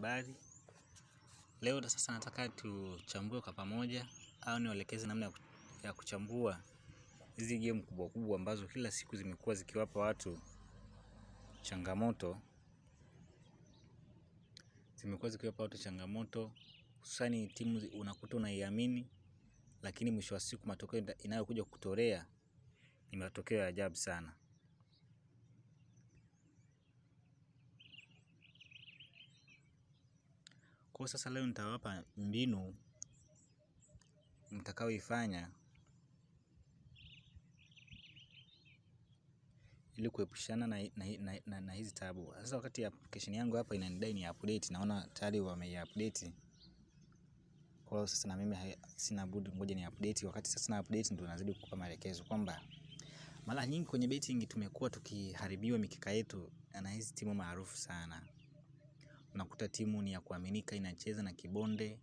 habari. Leo sasa nataka tuchambue kwa pamoja au niwaelekeze namna ya kuchambua hizi game kubwa kubwa ambazo kila siku zimekuwa zikiwapa watu changamoto, zimekuwa zikiwapa watu changamoto, hususani timu unakuta unaiamini, lakini mwisho wa siku matokeo inayokuja kutolea ni matokeo ya ajabu sana. Kwa sasa leo nitawapa mbinu mtakaoifanya ili kuepushana na, na, na, na, na hizi tabu. Sasa wakati application yangu hapa inanidai ni update, naona tayari wame update. Kwa hiyo sasa na mimi sina budi ngoja ni update. Wakati sasa na update ndio nazidi kukupa maelekezo kwamba mara nyingi kwenye betting tumekuwa tukiharibiwa mikika yetu na hizi timu maarufu sana. Unakuta timu ni ya kuaminika inacheza na kibonde.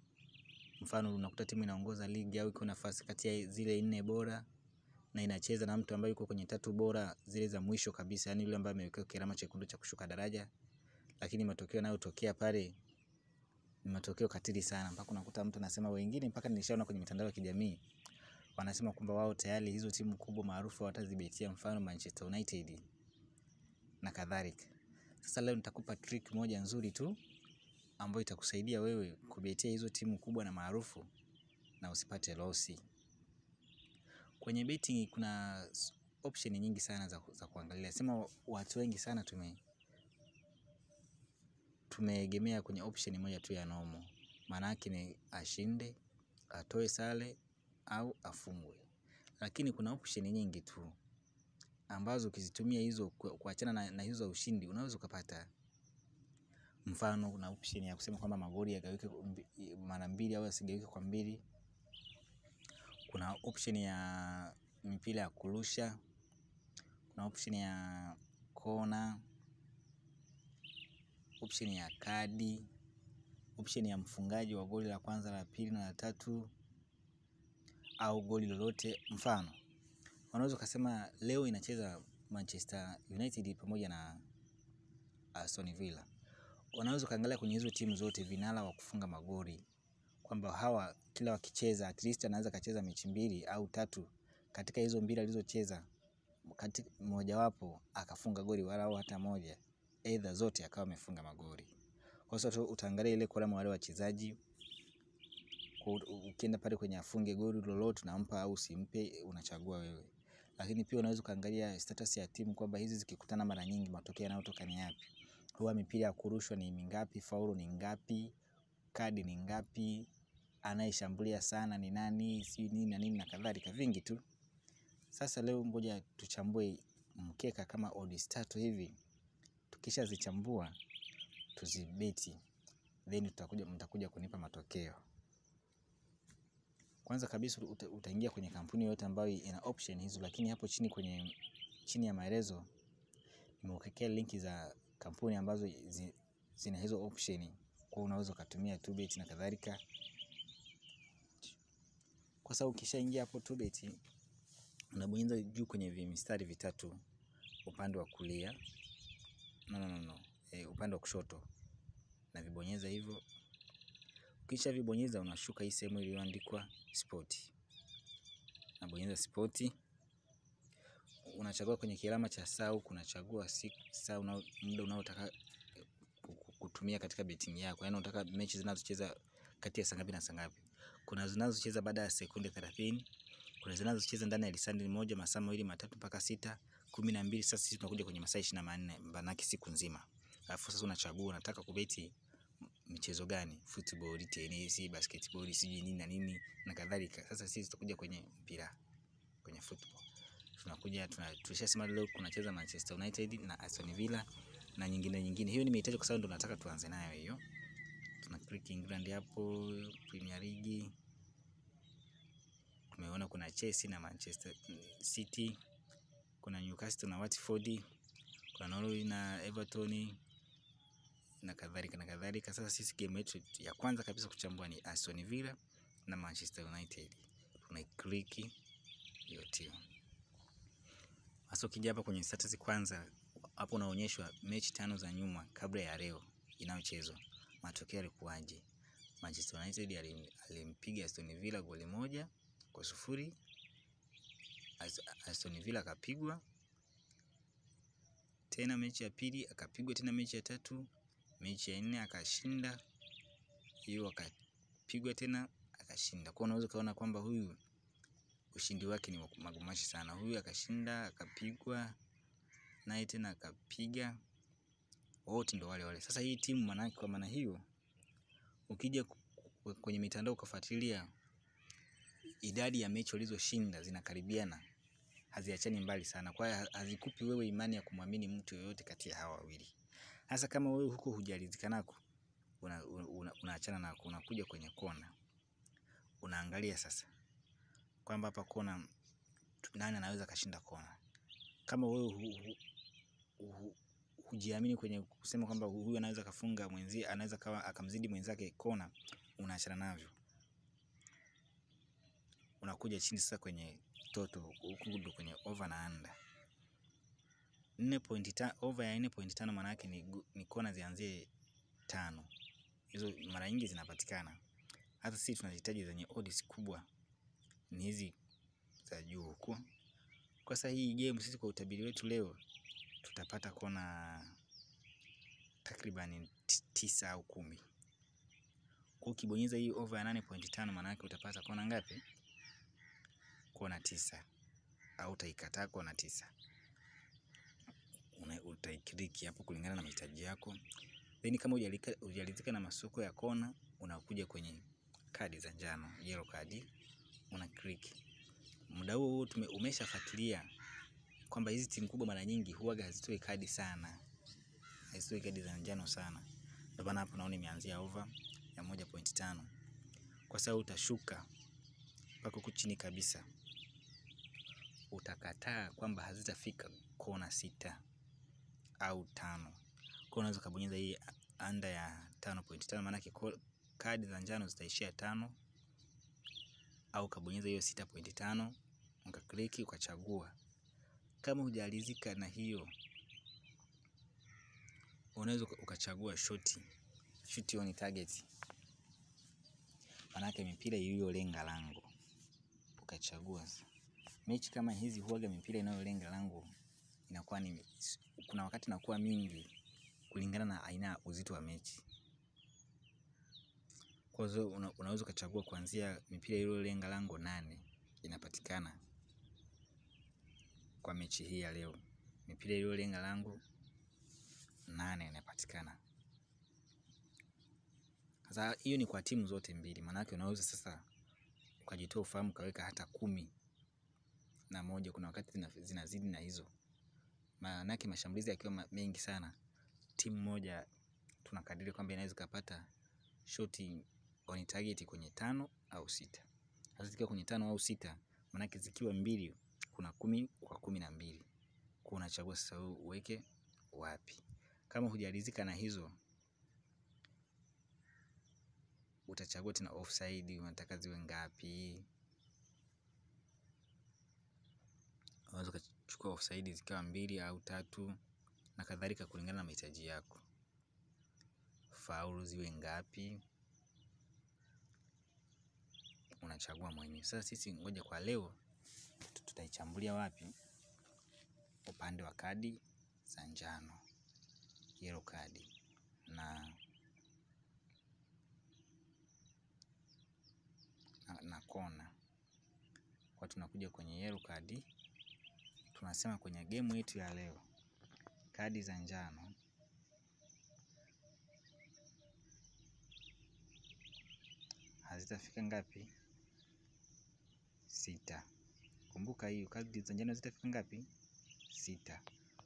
Mfano unakuta timu inaongoza ligi au iko nafasi kati ya zile nne bora na inacheza na mtu ambaye yuko kwenye tatu bora zile za mwisho kabisa, yani yule ambaye amewekewa kirama chekundu cha kushuka daraja, lakini matokeo yanayotokea pale ni matokeo katili sana, mpaka unakuta mtu anasema, wengine mpaka nilishaona kwenye mitandao ya kijamii wanasema kwamba wao tayari hizo timu kubwa maarufu watazibetia, mfano Manchester United na kadhalika. Sasa leo nitakupa trick moja nzuri tu ambayo itakusaidia wewe kubetia hizo timu kubwa na maarufu na usipate losi. Kwenye betting kuna option nyingi sana za, za kuangalia. Sema watu wengi sana tume tumeegemea kwenye option moja tu ya nomo. Maana yake ni ashinde, atoe sare au afungwe. Lakini kuna option nyingi tu ambazo ukizitumia hizo kuachana na, na hizo za ushindi unaweza ukapata. Mfano na option ya kusema kwamba magoli yagawike mara mbili au yasigawike kwa mbili. Kuna option ya mipira ya kurusha, kuna option ya kona, option ya kadi, option ya mfungaji wa goli la kwanza, la pili na la tatu, au goli lolote. Mfano unaweza ukasema leo inacheza Manchester United pamoja na Aston Villa. Unaweza ukaangalia kwenye hizo timu zote vinara wa kufunga magoli kwamba hawa kila wakicheza at least anaweza kacheza mechi mbili au tatu, katika hizo mbili alizocheza katika mojawapo akafunga goli wala au hata moja, either zote akawa amefunga magoli. Kwa sababu utaangalia ile kolamu wale wachezaji, ukienda pale kwenye afunge goli lolote nampa au simpe unachagua wewe. Lakini pia unaweza ukaangalia status ya timu kwamba hizi zikikutana mara nyingi matokeo yanayotoka ni yapi. Huwa mipira ya kurushwa ni mingapi, faulu ni ngapi, kadi ni ngapi, anayeshambulia sana ni nani, si nini na nini na kadhalika, vingi tu. Sasa leo ngoja tuchambue mkeka kama odds tatu hivi. Tukishazichambua tuzibeti, then tutakuja, mtakuja kunipa matokeo. Kwanza kabisa uta, utaingia kwenye kampuni yote ambayo ina option hizo, lakini hapo chini kwenye chini ya maelezo nimekuwekea linki za kampuni ambazo zi, zina hizo option, kwa unaweza ukatumia Tubet na kadhalika, kwa sababu ukishaingia hapo Tubet unabonyeza juu kwenye vimistari vitatu upande wa kulia no, no, no, no. E, upande wa kushoto na vibonyeza hivyo. Ukisha vibonyeza unashuka hii sehemu iliyoandikwa sport, nabonyeza sport, unachagua kwenye kilama cha saa huku, unachagua saa una, muda unaotaka kutumia katika betting yako, yaani unataka mechi zinazocheza kati ya saa ngapi na saa ngapi. Kuna zinazocheza baada ya sekunde 30, kuna zinazocheza ndani ya lisandi moja, masaa mawili matatu mpaka sita, kumi na mbili. Sasa sisi tunakuja kwenye masaa 24, manake siku nzima. Alafu sasa unachagua unataka kubeti michezo gani, football, tennis, basketball, sijui nini na nini na kadhalika. Sasa sisi tutakuja kwenye mpira, kwenye football tunakuja tuna, tulishasema leo kunacheza Manchester United na Aston Villa na nyingine nyingine. Hiyo nimehitaji kwa sababu ndo nataka tuanze nayo hiyo. Tuna click England hapo, Premier League tumeona kuna Chelsea na Manchester City, kuna Newcastle na Watford, kuna Norwich na Everton na kadhalika na kadhalika. Sasa sisi game yetu ya kwanza kabisa kuchambua ni Aston Villa na Manchester United. Tuna click hiyo timu. Sasa ukija hapa kwenye status kwanza, hapo unaonyeshwa mechi tano za nyuma kabla ya leo inayochezwa. matokeo yalikuwaje? Manchester United alimpiga Aston Villa goli moja kwa sufuri. As- Aston Villa akapigwa tena mechi ya pili, akapigwa tena mechi ya tatu, mechi ya nne akashinda, hiyo akapigwa tena akashinda. Kwa unaweza ukaona kwamba huyu ushindi wake ni magumashi sana. Huyu akashinda, akapigwa naye tena akapiga, wote ndo wale wale. Sasa hii timu manake, kwa maana hiyo ukija kwenye mitandao ukafuatilia idadi ya mechi walizoshinda zinakaribiana, haziachani mbali sana. Kwa hiyo hazikupi wewe imani ya kumwamini mtu yoyote kati ya hawa wawili. Hasa kama wewe huko hujaridhika nako, unaachana una, una, unaachana nako, unakuja kwenye kona, unaangalia sasa kwamba hapa kona nani anaweza kashinda kona. Kama wewe hu, hu, hu, hujiamini kwenye kusema kwamba huyu anaweza kafunga mwenzie, anaweza kawa akamzidi mwenzake kona, unaachana navyo, unakuja chini sasa kwenye toto, huku ndo kwenye over na under. Over ya nne pointi tano maana yake ni, ni kona zianzie tano. Hizo mara nyingi zinapatikana. Hata sisi tunahitaji zenye odds kubwa ni hizi za juu huko. Kwa sasa hii game sisi kwa utabiri wetu leo tutapata kona takriban tisa au kumi. Kwa ukibonyeza hii over ya nane pointi tano maana yake utapata kona ngapi? Kona tisa. Au utaikataa kona tisa. Una- hapo kulingana na mahitaji yako. Then kama hujaridhika na masoko ya kona, unakuja kwenye kadi za njano, yellow card, una click. Muda huo huo umeshafuatilia kwamba hizi timu kubwa mara nyingi huwaga hazitoi kadi sana, hazitoi kadi za njano sana. Ndio maana hapo naona imeanzia over ya moja pointi tano kwa sababu utashuka mpaka huku chini kabisa, utakataa kwamba hazitafika kona sita au tano. Kwa unaweza ukabonyeza hii anda ya tano maana tano maanake kadi za njano zitaishia tano, au ukabonyeza hiyo sita point tano ukachagua. Kama hujalizika na hiyo, unaweza ukachagua shoti shoot on target, maanake mipira iliyolenga lango ukachagua. Mechi kama hizi huaga mipira inayolenga lango inakuwa ni kuna wakati inakuwa mingi kulingana na aina ya uzito wa mechi. Kwa hiyo una, unaweza ukachagua kuanzia mipira iliyolenga lango nane inapatikana kwa mechi hii ya leo. Mipira iliyolenga lango nane inapatikana. Sasa hiyo ni kwa timu zote mbili, maanake unaweza sasa ukajitoa ufahamu ukaweka hata kumi na moja. Kuna wakati zinazidi na hizo, maanake mashambulizi yakiwa mengi sana, timu moja tunakadiri kwamba inaweza ikapata shoti on target kwenye tano au sita. Sasa zikiwa kwenye tano au sita, maanake zikiwa mbili, kuna kumi kwa kumi na mbili. kuna unachagua sasa uweke wapi. Kama hujaridhika na hizo, utachagua tena offside, unataka ziwe ngapi. Unaweza ukachukua ofsaidi zikawa mbili au tatu na kadhalika, kulingana na mahitaji yako. Faulu ziwe ngapi, unachagua mwenyewe. Sasa sisi ngoja kwa leo tutaichambulia wapi? Upande wa kadi za njano, yellow card na, na kona. Kwa tunakuja kwenye yellow card, tunasema kwenye game yetu ya leo, kadi za njano hazitafika ngapi? Sita. Kumbuka hiyo kadi za njano zitafika ngapi? Sita.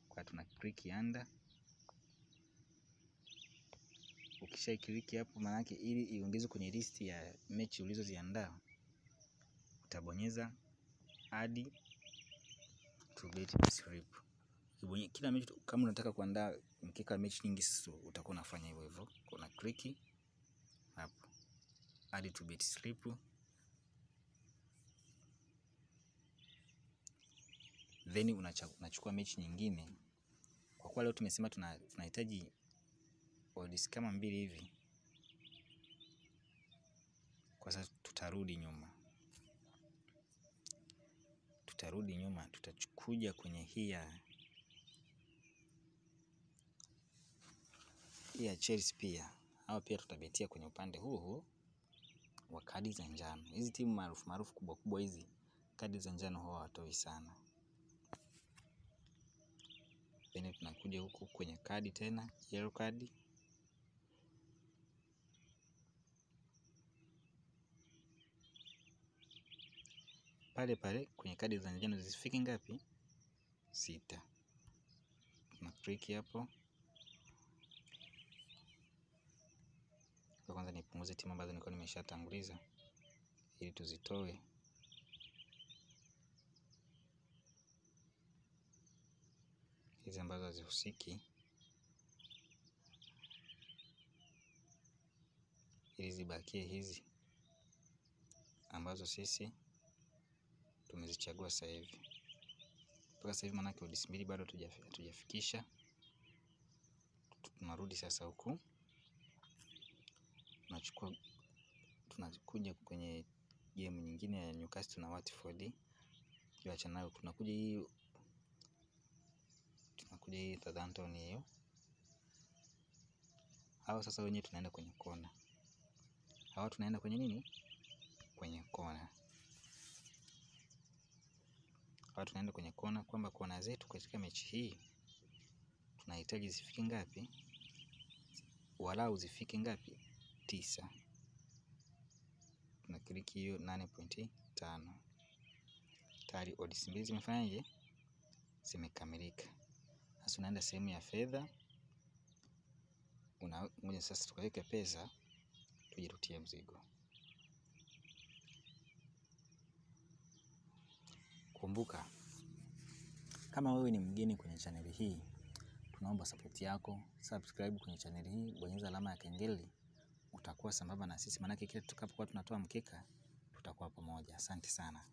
Kwa tuna click under. Ukisha click hapo, maanake ili iongezwe kwenye listi ya mechi ulizoziandaa utabonyeza add bet slip. Kila mechi kama unataka kuandaa mkeka mechi nyingi, sasa utakuwa unafanya hivyo hivyo, kuna click hapo. Add to bet slip, then unachukua mechi nyingine. Kwa kuwa leo tumesema tuna tunahitaji odds kama mbili hivi, Kwa sasa tutarudi nyuma, tutarudi nyuma, tutakuja kwenye hii ya ya Chelsea pia, au pia tutabetia kwenye upande huu huu wa kadi za njano. Hizi timu maarufu maarufu kubwa kubwa hizi, kadi za njano huwa watoi sana. Then tunakuja huku kwenye kadi tena, yellow card. Pale pale kwenye kadi za njano zifiki ngapi? Sita. Na click hapo. Kwa kwanza nipunguze timu ambazo nilikuwa nimeshatanguliza ili tuzitoe. Hizi ambazo hazihusiki ili zibakie hizi ambazo sisi tumezichagua sasa hivi. Mpaka sasa hivi maanake odds mbili bado hatujafikisha. Tunarudi sasa huku, tunachukua tunakuja kwenye game nyingine ya Newcastle na Watford. tukiacha nayo, tunakuja hii tunakuja hii Southampton hiyo. Hawa sasa wenyewe tunaenda kwenye kona. Hawa tunaenda kwenye nini? Kwenye kona. Hawa tunaenda kwenye kona, kwamba kona zetu katika mechi hii tunahitaji zifike ngapi? Walau zifike ngapi? Tisa. Tuna kliki hiyo nane pointi tano. Tayari odds mbili zimefanyaje? Zimekamilika. Sasa unaenda sehemu ya fedha, unangoja sasa tukaweke pesa tujirutie mzigo. Kumbuka, kama wewe ni mgeni kwenye chaneli hii, tunaomba sapoti yako, subscribe kwenye chaneli hii, bonyeza alama ya kengele, utakuwa sambamba na sisi, maanake kila tutakapokuwa tunatoa mkeka, tutakuwa pamoja. Asante sana.